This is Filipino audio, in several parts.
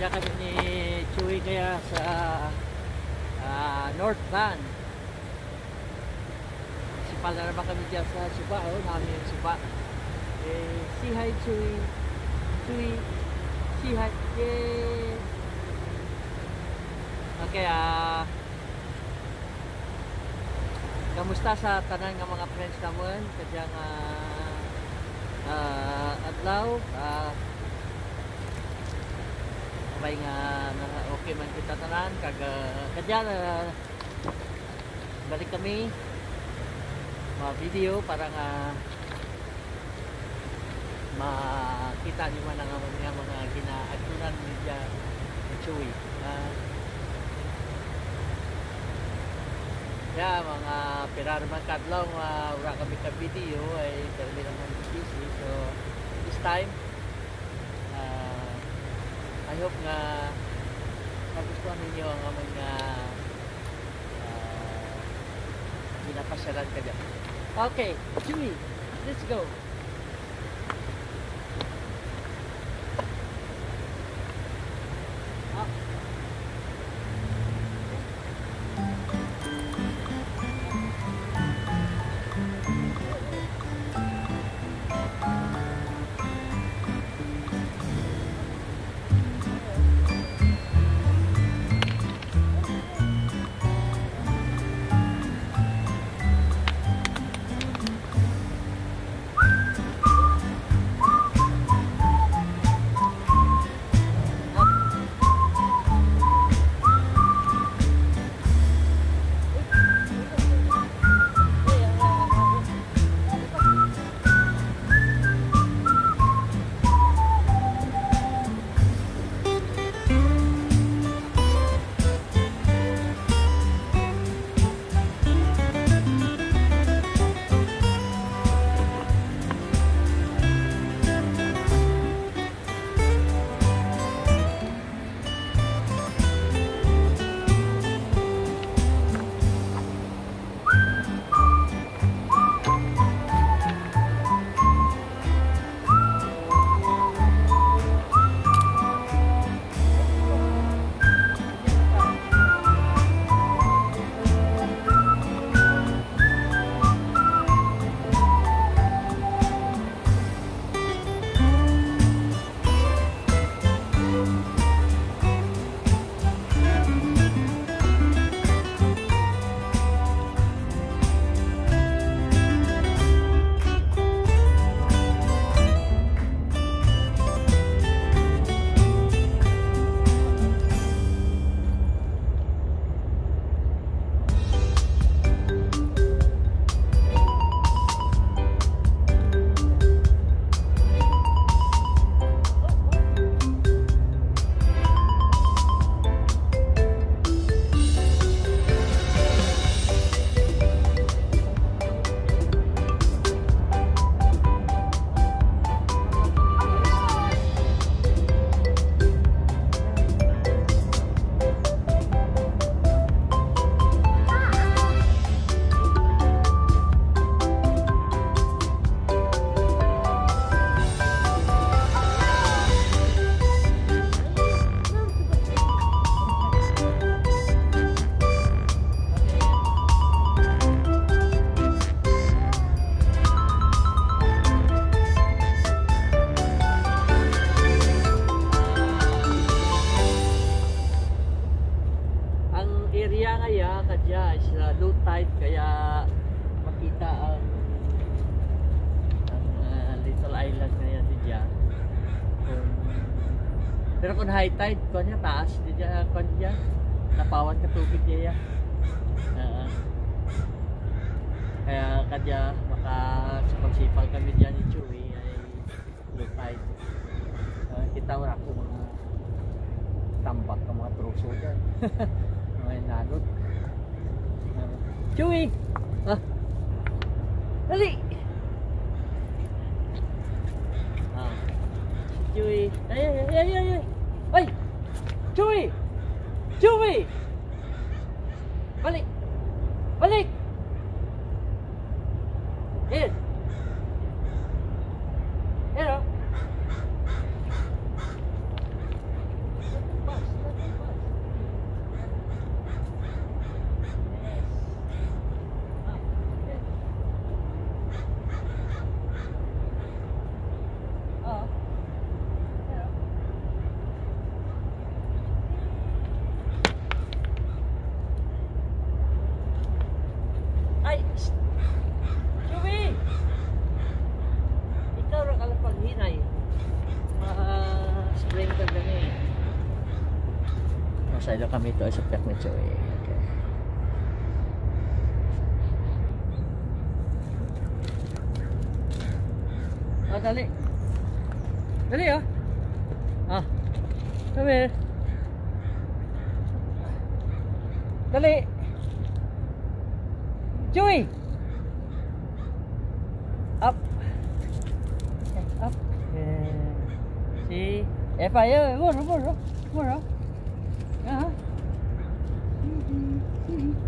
Diyan kami ni Chewy kaya sa ah, North Van. Sipal na naman kami dyan sa Suba. Oh, namin yung Suba. Eh, say hi Chewy. Chewy. Say hi. Yay! Okay, ah... kamusta sa tanan nga mga friends namon kadyang ah ah, adlaw ah may nga na okay man kita tanan kag ah, kadya ah, balik kami mga video para nga makita niyo man ang nga mga ginaadunan ni Chewy ah Ya, mga pirar man kadlaw nga wala kami ka video ay kami naman busy. So this time uh, I hope nga magustuhan ninyo ang among nga uh, pinapasyalan ka dyan. Okay, Chewy, let's go. Uh, low tide kaya makita ang ang uh, little island ngaya diya kung pero kung high tide kung niya taas diya kung niya napawan ka tubig niya uh, kaya kadya maka sipag kami diyan ni Chewy ay low tide. Uh, kita wala ko mga tambak ng mga truso dyan mga inanod uh, Chewy ah dali ah si Chewy ay ay ay ay ay ay Chewy Chewy balik balik Yan. Yan o. Masaya kami ito sa Pek ni Joey. Okay. Ah, dali. Dali ah. Ah. Come here. Dali. Joey. Up. Okay, up. Yeah. See? Eh, pa, yeah, muro, muro. Ah.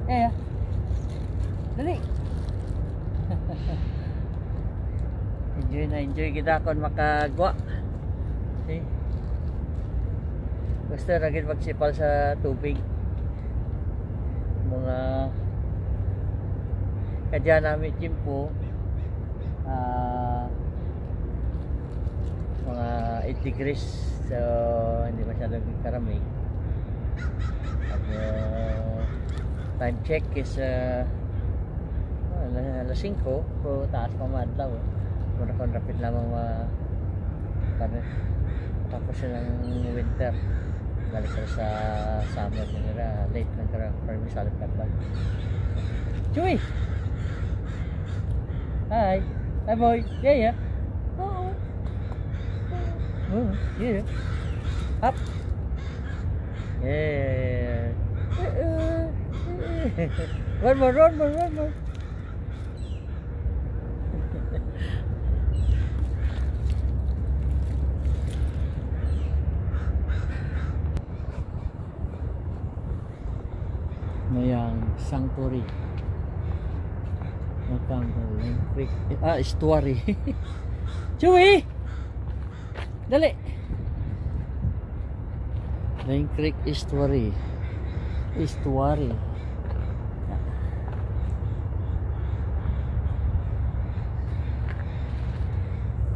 Eh, dali. enjoy na enjoy kita kon makagwa. See? Gusto na gid magsipal sa tubig. Mga kadya namin timpo ah mga 8 degrees so hindi masyadong karamig at uh, time check is uh, uh, alas 5 pero taas pa madlaw eh. muna kung rapid lamang ma ano, tapos yun ang winter. Sila sa summer nila late ng karang permisalip ka ba Chewy! Hi! Hi boy! Yeah yeah. Oo. Oh, yeah. Up. Yeah. one more, one more, one more. Mayang sanctuary. Matang Creek. Ah, estuary. Chewy! Dali. Lane Creek Estuary. Estuary.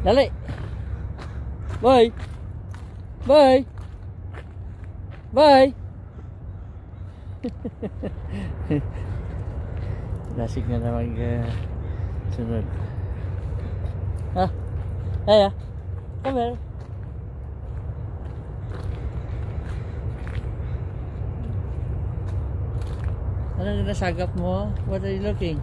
Dali. Bye. Bye. Bye. Lasig na naman uh, sunod. Ah. Ay ah. Come here. Ano na nasagap mo? What are you looking?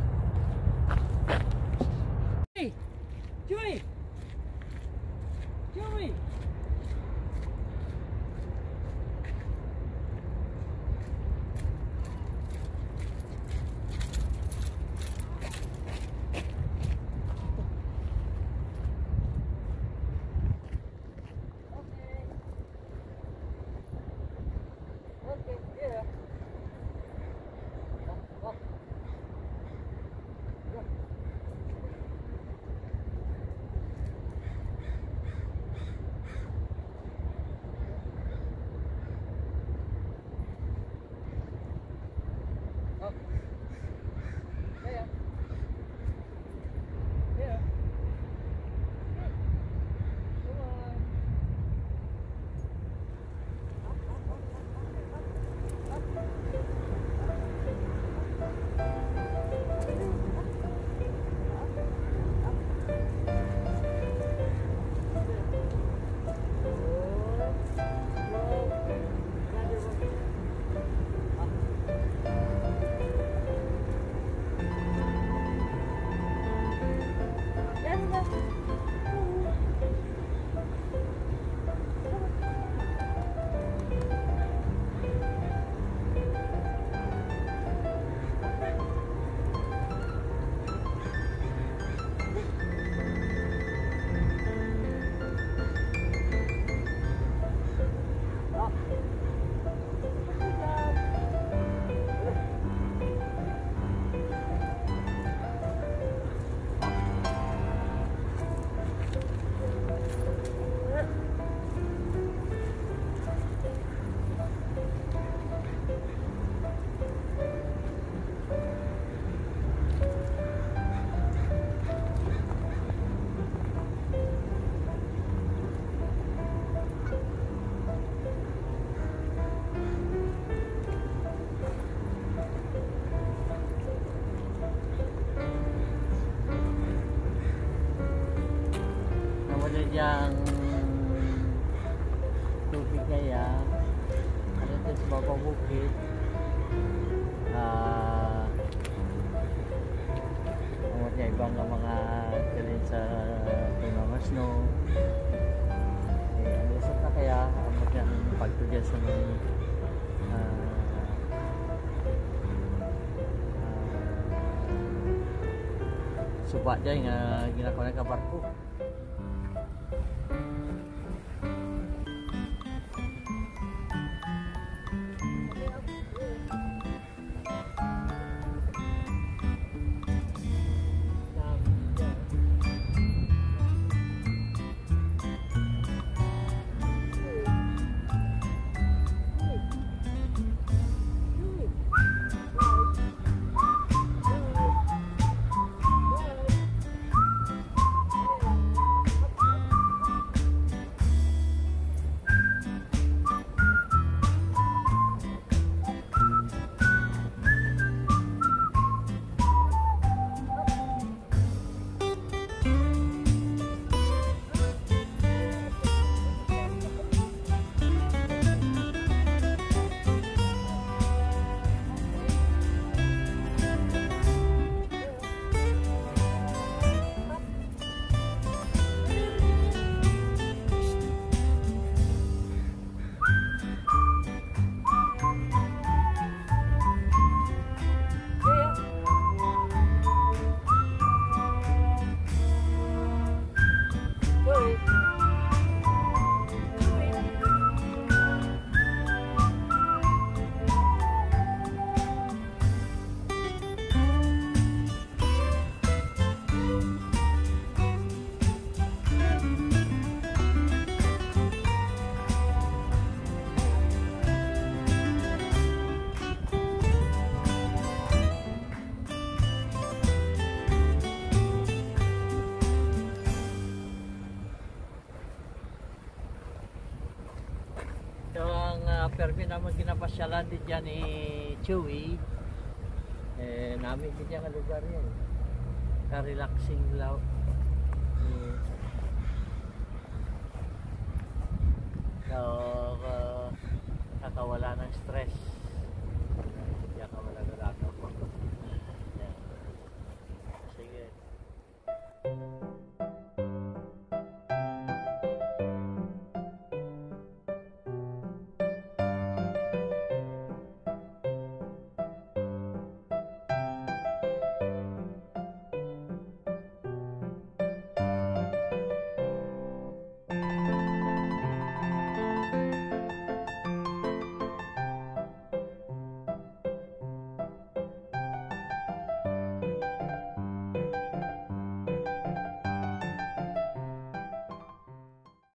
Kalin sa mga snow. Eh, ano na kaya ang mga pagtudya sa mga ah, ah, suba dyan nga ginagawa ng kabarko. Din dyan ni Chewy. Eh, namin din ang lugar yan. Ka-relaxing lang. Eh, so, uh, kakawala ng stress.